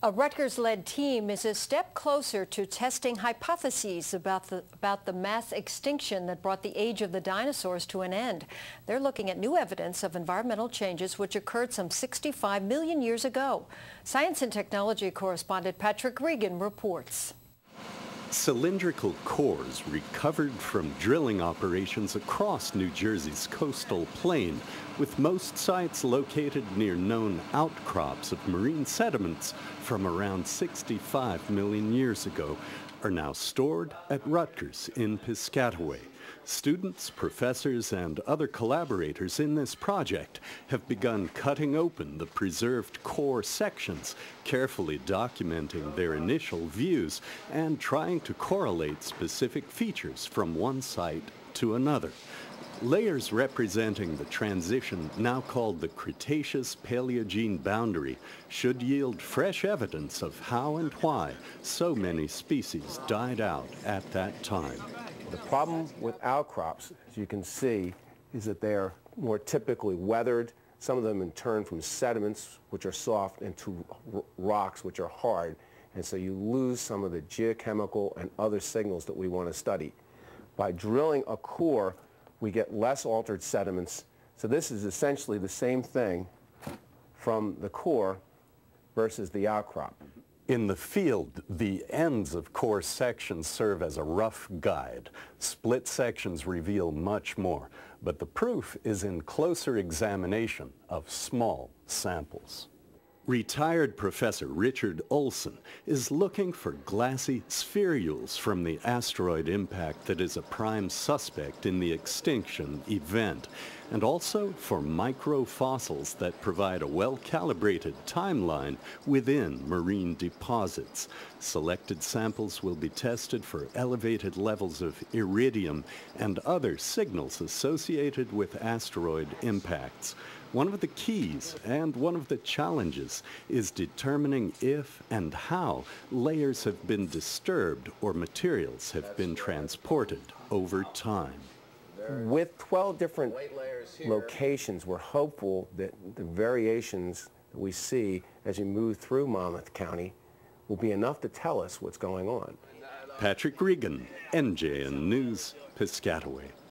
A Rutgers-led team is a step closer to testing hypotheses about the, about the mass extinction that brought the age of the dinosaurs to an end. They're looking at new evidence of environmental changes which occurred some 65 million years ago. Science and technology correspondent Patrick Regan reports. Cylindrical cores recovered from drilling operations across New Jersey's coastal plain, with most sites located near known outcrops of marine sediments from around 65 million years ago, are now stored at Rutgers in Piscataway. Students, professors, and other collaborators in this project have begun cutting open the preserved core sections, carefully documenting their initial views and trying to correlate specific features from one site to another. Layers representing the transition now called the Cretaceous-Paleogene boundary should yield fresh evidence of how and why so many species died out at that time. The problem with outcrops, as you can see, is that they are more typically weathered. Some of them in turn from sediments, which are soft, into rocks, which are hard. And so you lose some of the geochemical and other signals that we want to study. By drilling a core, we get less altered sediments. So this is essentially the same thing from the core versus the outcrop. In the field, the ends of core sections serve as a rough guide. Split sections reveal much more, but the proof is in closer examination of small samples. Retired Professor Richard Olsson is looking for glassy spherules from the asteroid impact that is a prime suspect in the extinction event, and also for microfossils that provide a well-calibrated timeline within marine deposits. Selected samples will be tested for elevated levels of iridium and other signals associated with asteroid impacts. One of the keys and one of the challenges is determining if and how layers have been disturbed or materials have been transported over time. With 12 different locations, we're hopeful that the variations that we see as we move through Monmouth County will be enough to tell us what's going on. Patrick Regan, NJN News, Piscataway.